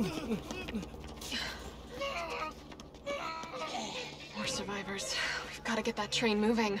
More survivors. We've got to get that train moving.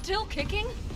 still kicking?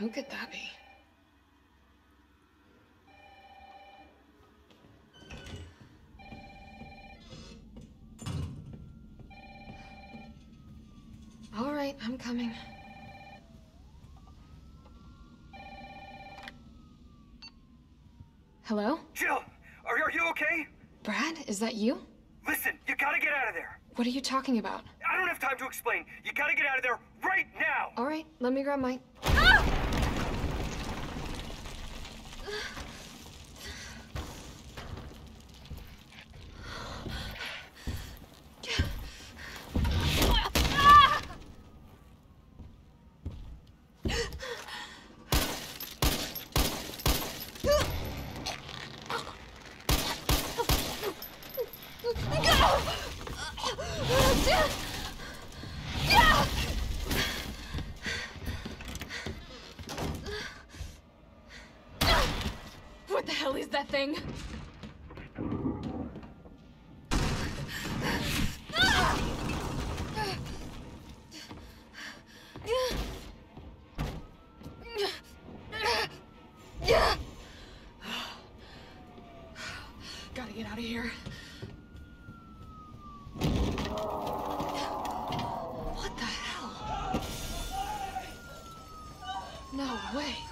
Who could that be? All right, I'm coming. Hello? Jill, are, are you okay? Brad, is that you? Listen, you gotta get out of there. What are you talking about? I don't have time to explain. You gotta get out of there right now. All right, let me grab my. What the hell is that thing? Gotta get out of here. What the hell? No way.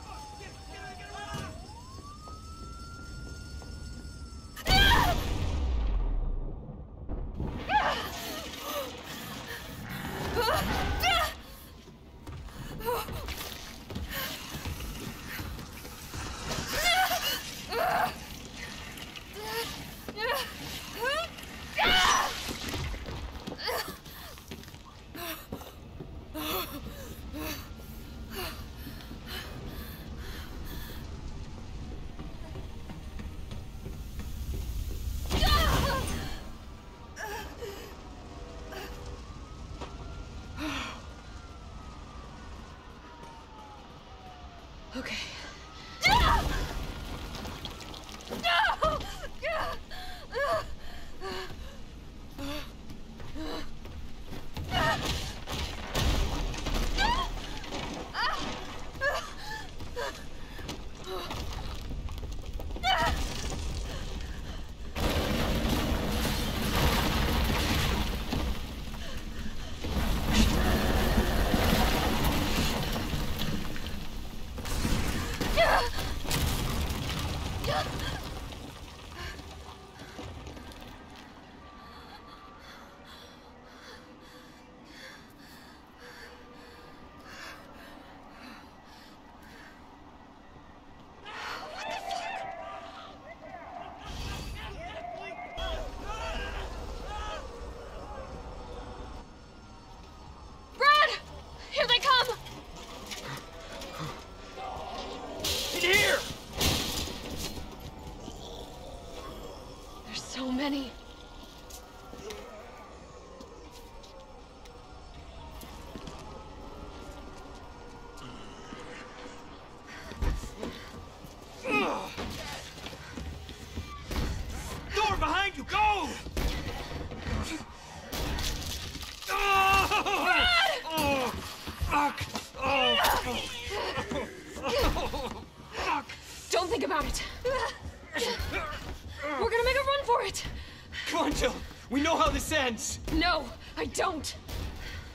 Yes!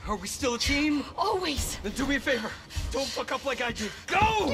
Are we still a team? Always. Then do me a favor. Don't fuck up like I did. Go!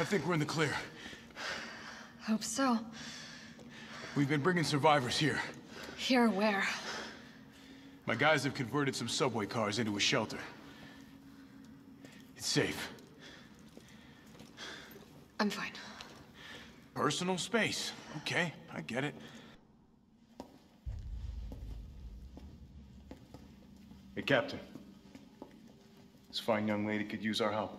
I think we're in the clear. Hope so. We've been bringing survivors here. Here where? My guys have converted some subway cars into a shelter. It's safe. I'm fine. Personal space. Okay, I get it. Hey, Captain. This fine young lady could use our help.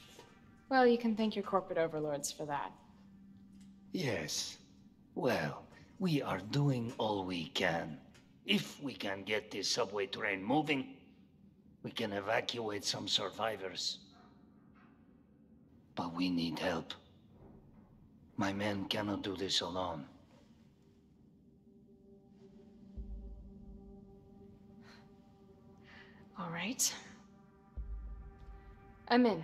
Well, you can thank your corporate overlords for that. Yes. Well, we are doing all we can. If we can get this subway train moving, we can evacuate some survivors. But we need help. My men cannot do this alone. All right. I'm in.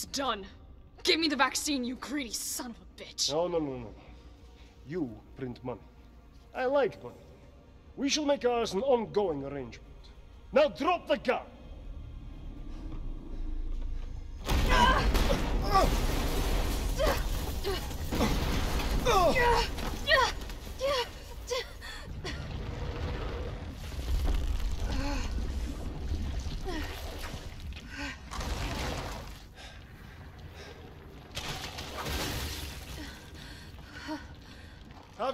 done. Give me the vaccine, you greedy son of a bitch. No, no, no, no. You print money. I like money. We shall make ours an ongoing arrangement. Now drop the gun! Have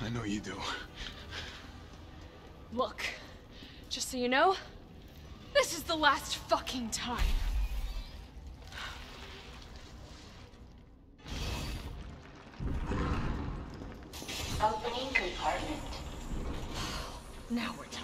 I know you do. Look, just so you know, this is the last fucking time. Opening compartment. Now we're talking.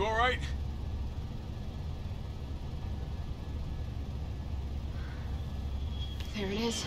You all right? There it is.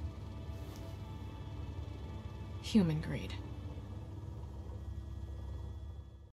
Human greed.